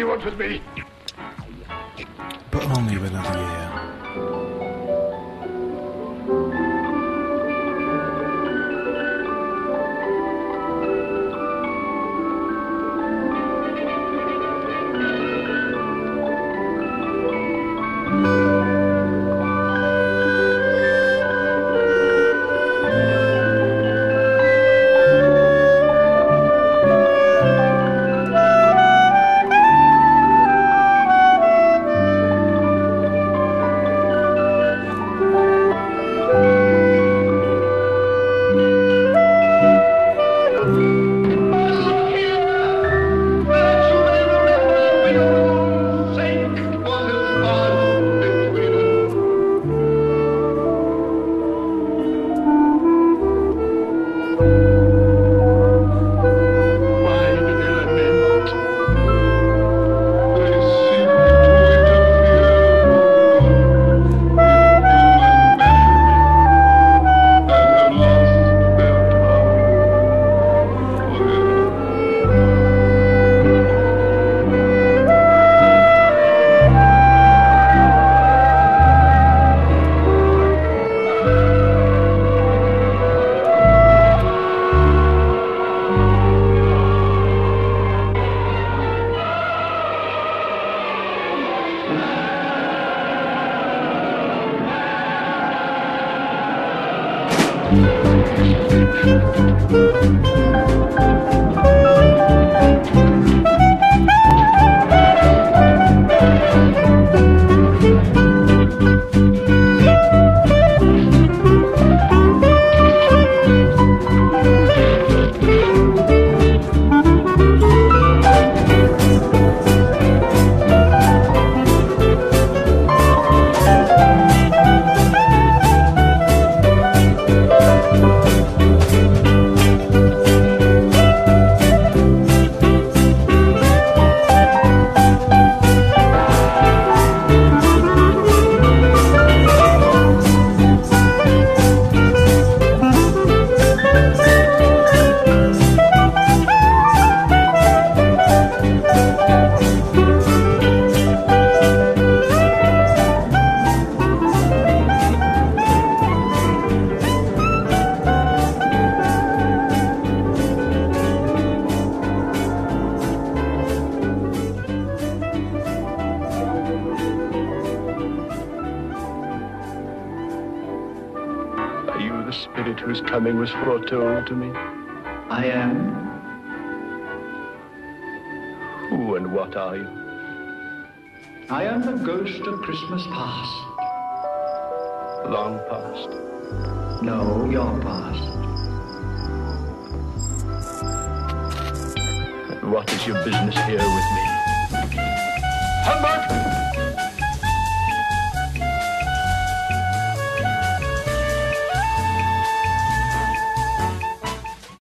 out with me. But only for another year. Are you the spirit whose coming was foretold to me? I am. Who and what are you? I am the ghost of Christmas past. Long past. No, your past. And what is your business here with me? Humbug!